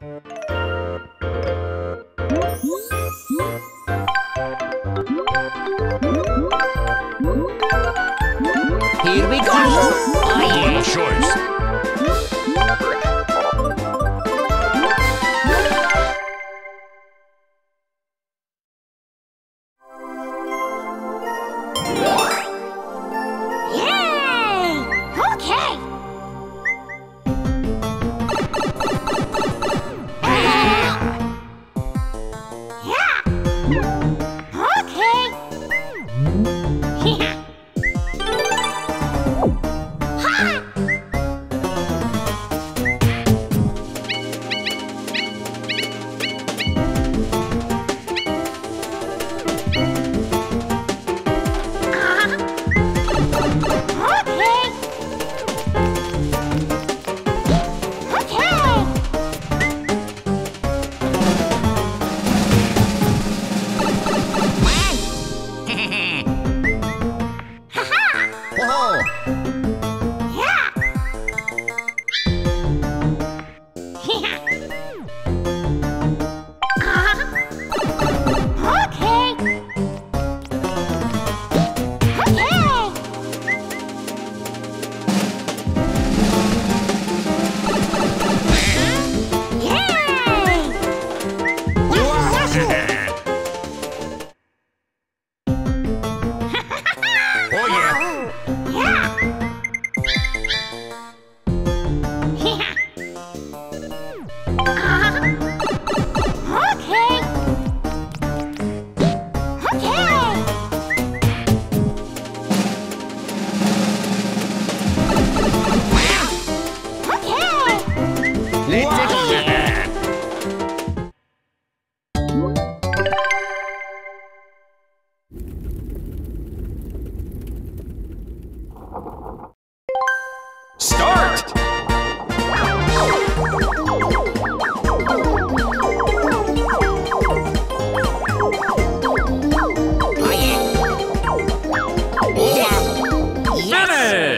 Here we go! Oh yeah!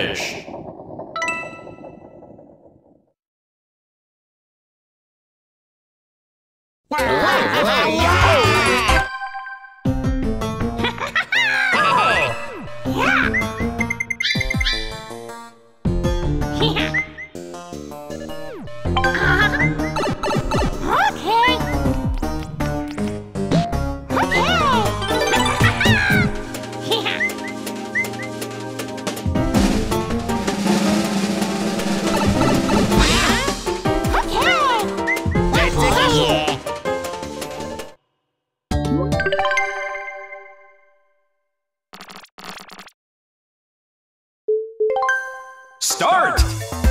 fish. Wow. start. start.